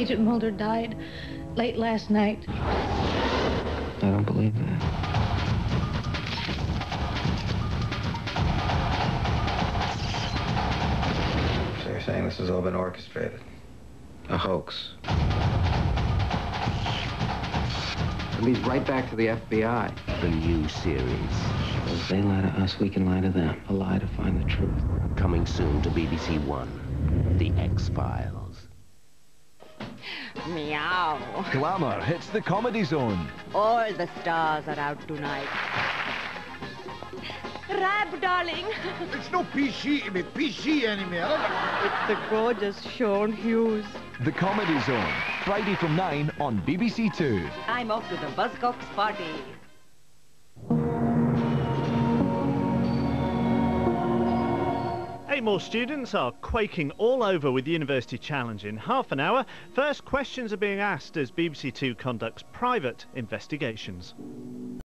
Agent Mulder died late last night. I don't believe that. So you're saying this has all been orchestrated? A hoax. It leads right back to the FBI. The new series. If they lie to us, we can lie to them. A lie to find the truth. Coming soon to BBC One. The X-Files. Meow. Glamour hits the comedy zone. All the stars are out tonight. Rab, darling. It's no PC to be PC anymore. It's the gorgeous Sean Hughes. The Comedy Zone. Friday from 9 on BBC Two. I'm off to the Buzzcocks party. Eight more students are quaking all over with the University Challenge in half an hour. First questions are being asked as BBC Two conducts private investigations.